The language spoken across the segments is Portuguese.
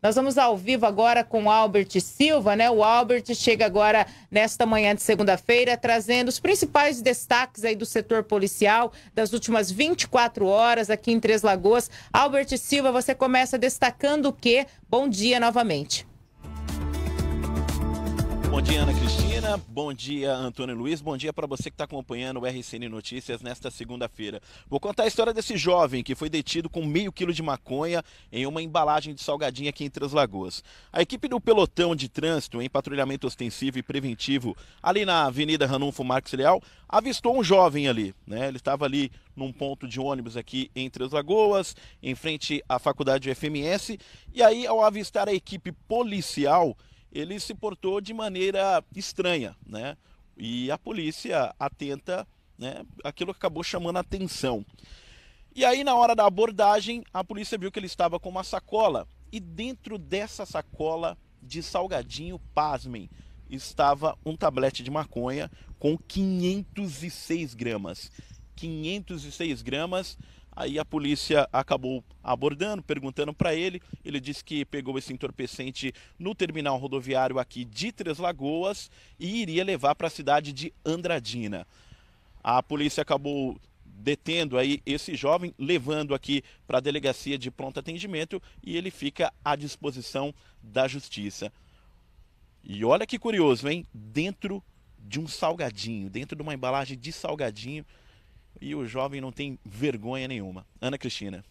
Nós vamos ao vivo agora com o Albert Silva, né? O Albert chega agora nesta manhã de segunda-feira trazendo os principais destaques aí do setor policial das últimas 24 horas aqui em Três Lagoas. Albert Silva, você começa destacando o quê? Bom dia novamente. Bom dia, Ana Cristina. Bom dia, Antônio Luiz. Bom dia para você que está acompanhando o RCN Notícias nesta segunda-feira. Vou contar a história desse jovem que foi detido com meio quilo de maconha em uma embalagem de salgadinha aqui em Três Lagoas. A equipe do pelotão de trânsito em patrulhamento ostensivo e preventivo ali na Avenida Ranulfo Marques Leal avistou um jovem ali. Né? Ele estava ali num ponto de ônibus aqui em Três Lagoas, em frente à faculdade FMS. E aí, ao avistar a equipe policial, ele se portou de maneira estranha, né? E a polícia atenta, né? Aquilo acabou chamando a atenção. E aí, na hora da abordagem, a polícia viu que ele estava com uma sacola. E dentro dessa sacola de salgadinho, pasmem, estava um tablete de maconha com 506 gramas. 506 gramas Aí a polícia acabou abordando, perguntando para ele. Ele disse que pegou esse entorpecente no terminal rodoviário aqui de Três Lagoas e iria levar para a cidade de Andradina. A polícia acabou detendo aí esse jovem, levando aqui para a delegacia de pronto atendimento e ele fica à disposição da justiça. E olha que curioso, hein? Dentro de um salgadinho, dentro de uma embalagem de salgadinho, e o jovem não tem vergonha nenhuma. Ana Cristina.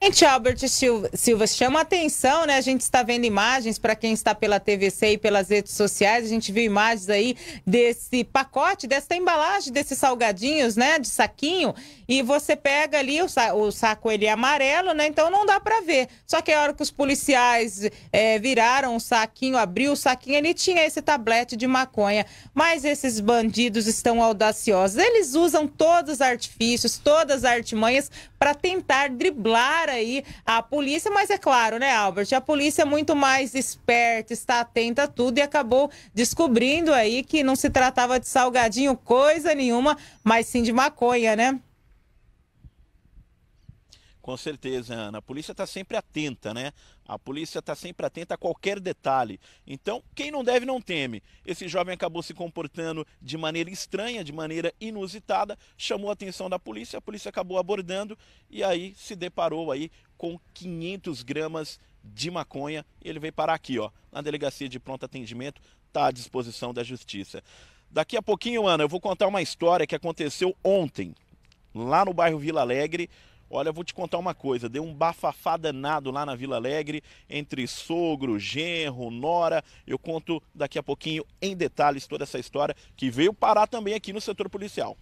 Gente, Albert Silva, chama atenção, né? A gente está vendo imagens para quem está pela TVC e pelas redes sociais. A gente viu imagens aí desse pacote, dessa embalagem, desses salgadinhos, né? De saquinho. E você pega ali, o, o saco ele é amarelo, né? Então não dá para ver. Só que a hora que os policiais é, viraram o saquinho, abriu o saquinho, ele tinha esse tablete de maconha. Mas esses bandidos estão audaciosos. Eles usam todos os artifícios, todas as artimanhas para tentar driblar aí a polícia, mas é claro, né, Albert? A polícia é muito mais esperta, está atenta a tudo e acabou descobrindo aí que não se tratava de salgadinho coisa nenhuma, mas sim de maconha, né? Com certeza, Ana. A polícia está sempre atenta, né? A polícia está sempre atenta a qualquer detalhe. Então, quem não deve não teme. Esse jovem acabou se comportando de maneira estranha, de maneira inusitada, chamou a atenção da polícia, a polícia acabou abordando e aí se deparou aí com 500 gramas de maconha. Ele veio parar aqui, ó, na delegacia de pronto atendimento, está à disposição da justiça. Daqui a pouquinho, Ana, eu vou contar uma história que aconteceu ontem, lá no bairro Vila Alegre. Olha, vou te contar uma coisa, deu um bafafá danado lá na Vila Alegre, entre sogro, genro, nora. Eu conto daqui a pouquinho em detalhes toda essa história que veio parar também aqui no setor policial.